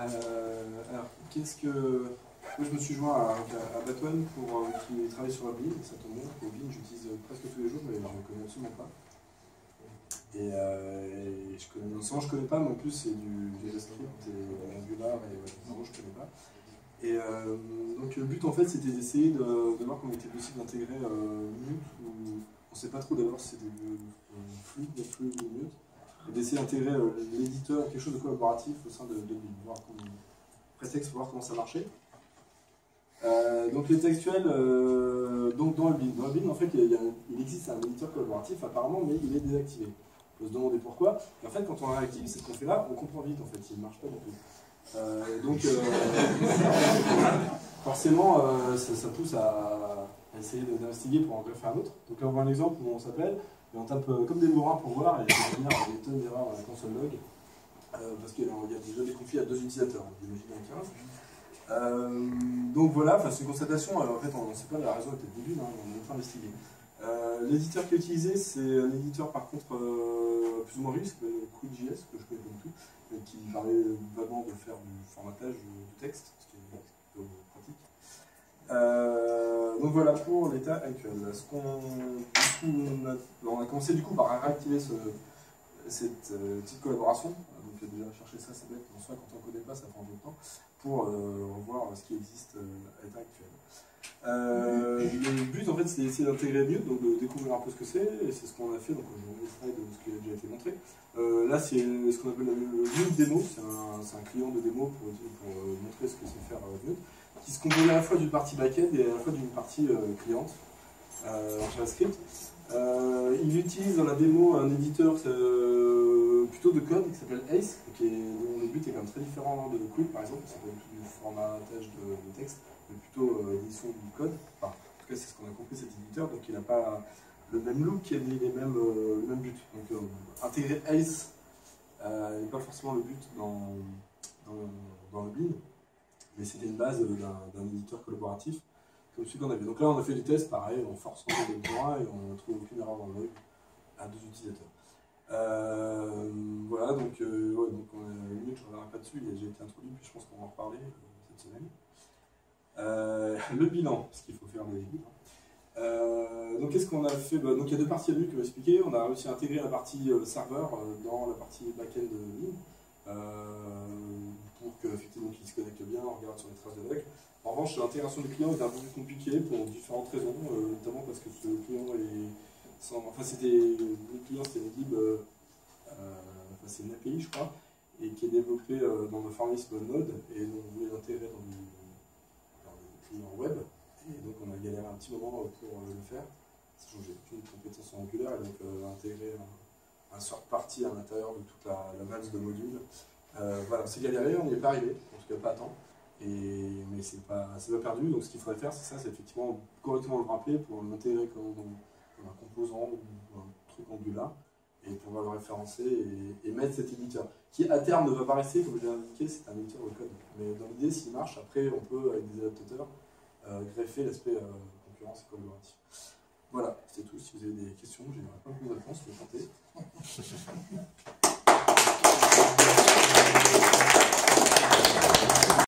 alors, qu'est-ce que. Moi, je me suis joint à, à, Batouane pour qui travaille sur Oblin, ça tombe bien. Oblin, j'utilise presque tous les jours, mais je ne connais absolument pas. Et, je connais, non seulement je connais pas, mais en plus c'est du JavaScript et Angular et ouais, non, je connais pas. Et euh, donc le but en fait c'était d'essayer de, voir comment il était possible d'intégrer euh, Mute, ou on ne sait pas trop d'abord si c'était Fluid, Fluid ou Mute, d'essayer d'intégrer euh, l'éditeur, quelque chose de collaboratif au sein de, de voir comment, prétexte pour voir comment ça marchait. Euh, donc les textuels, donc dans le bin, dans le en fait il, existe un éditeur collaboratif apparemment mais il est désactivé. On peut se demander pourquoi. Et en fait quand on réactive ce qu'on fait là, on comprend vite en fait, il ne marche pas du tout. Euh, donc, euh, forcément, euh, ça, pousse à, essayer d'investiguer pour en faire un autre. Donc là, on voit un exemple où on s'appelle, on tape comme des bourrins pour voir, et il y a des tonnes d'erreurs dans console log, parce qu'il y a déjà des conflits à deux utilisateurs, hein, 15. donc voilà, c'est une constatation, en fait on ne sait pas la raison était débile, hein, on est en train d'investiguer. L'éditeur qui est utilisé, c'est un éditeur par contre plus ou moins s'appelle QuickJS, que je connais pas du tout, qui permet vraiment de faire du formatage du texte, ce qui est plutôt pratique. Euh, donc voilà pour l'état actuel. Ce qu'on, on, a, commencé du coup par réactiver cette euh, petite collaboration. Donc déjà chercher ça, c'est bête. En soi, quand on ne connaît pas, ça prend du temps pour euh, voir ce qui existe à l'état actuel. Euh, le but en fait c'est d'essayer d'intégrer mieux, donc de découvrir un peu ce que c'est, et c'est ce qu'on a fait, donc je vous slide de ce qui a déjà été montré. Euh, là c'est ce qu'on appelle le Vue démo, c'est un, client de démo pour, euh, montrer ce que c'est faire Vue, qui se compose à la fois d'une partie back-end et à la fois d'une partie cliente en JavaScript. il utilise dans la démo un éditeur plutôt de code qui s'appelle Ace, dont le but est quand même très différent de Quick par exemple, c'est du formatage de texte plutôt euh, l'édition du code. En tout cas, c'est ce qu'on a compris cet éditeur, donc il n'a pas le même look et les mêmes, euh, le même but. Donc euh, intégrer Ace n'est pas forcément le but dans, dans, le bin, mais c'était une base d'un éditeur collaboratif comme celui qu'on avait. Donc là, on a fait des tests, pareil, en forçant les droits et on ne trouve aucune erreur dans le log à deux utilisateurs. voilà, donc, ouais, donc on a, je ne reviendrai pas dessus, il a déjà été introduit, puis je pense qu'on va en reparler cette semaine. Euh, le bilan, parce qu'il faut faire bilans. Euh, donc qu'est-ce qu'on a fait? Bah, Donc il y a deux parties à vue que je vais expliquer. On a réussi à intégrer la partie euh, serveur dans la partie back-end de Vim pour qu'effectivement qu'il se connecte bien, on regarde sur les traces de log. En revanche, l'intégration du client est un peu plus compliquée pour différentes raisons, notamment parce que ce client est enfin c'était le client c'était une lib, enfin c'est une API je crois, et qui est développée dans le Farmis Node et on voulait l'intégrer dans du en web. Et donc on a galéré un petit moment pour euh, le faire, sachant que j'ai aucune compétence en Angular, et donc euh, intégrer un, un sort partie à l'intérieur de toute la, la de modules. Euh, voilà, c'est galéré, on n'y est pas arrivé, en tout cas pas à temps. Et, mais c'est pas, perdu, donc ce qu'il faudrait faire, c'est ça, c'est effectivement correctement le rappeler pour l'intégrer comme, un composant ou un truc Angular et pouvoir le référencer et, mettre cet éditeur, qui à terme ne va pas rester, comme je l'ai indiqué, c'est un éditeur de code. Mais dans l'idée, s'il marche, après, on peut, avec des adaptateurs, euh, greffer l'aspect euh, concurrence et collaboratif. Voilà, c'est tout. Si vous avez des questions, j'aimerais pas plus de réponses, je vais tenter.